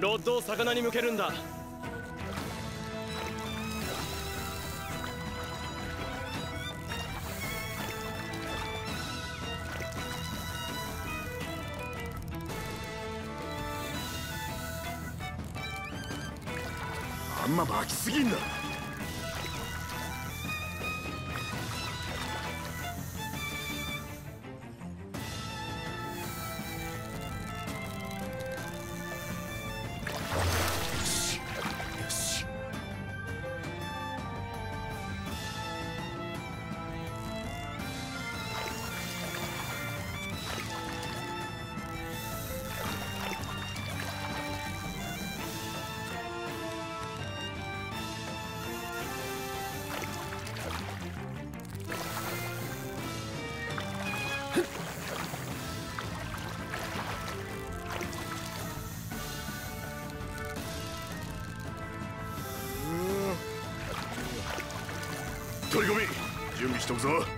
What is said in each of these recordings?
ロッドを魚に向けるんだ。あんま巻きすぎんな。どう。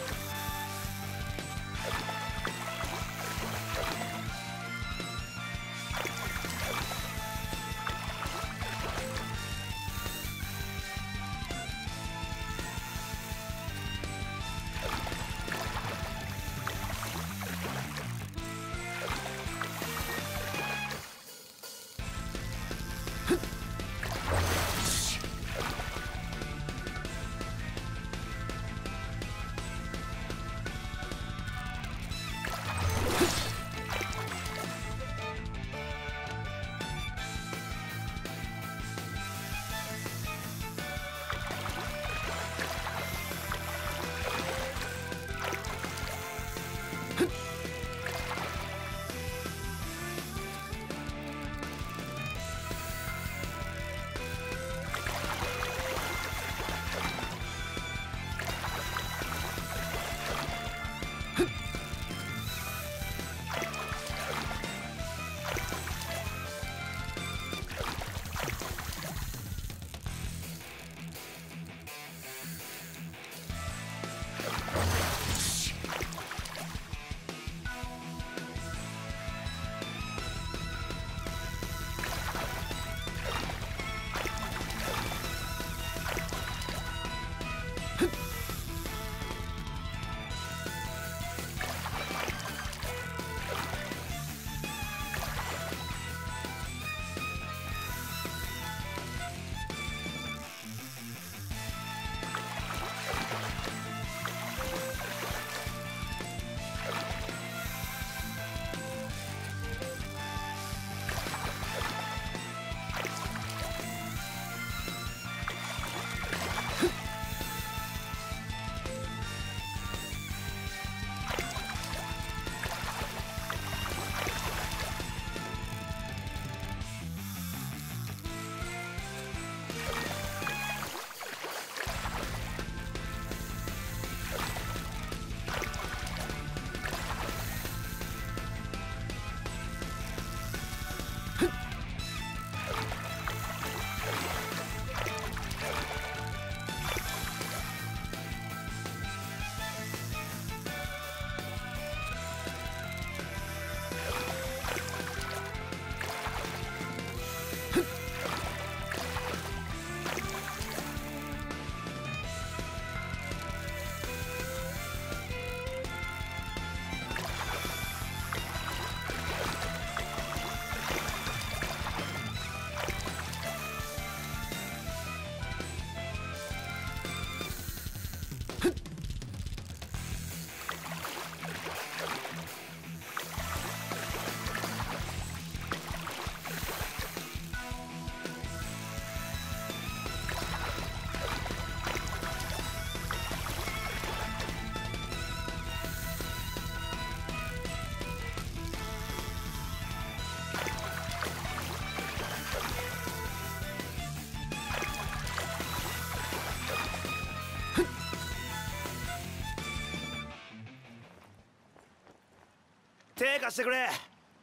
手貸してくれ。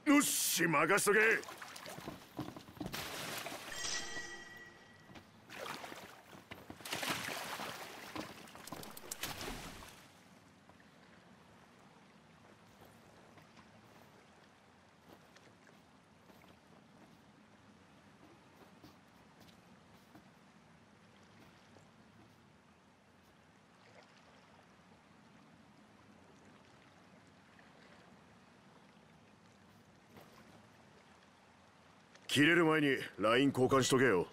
よし任しとけ。切れる前に LINE 交換しとけよ。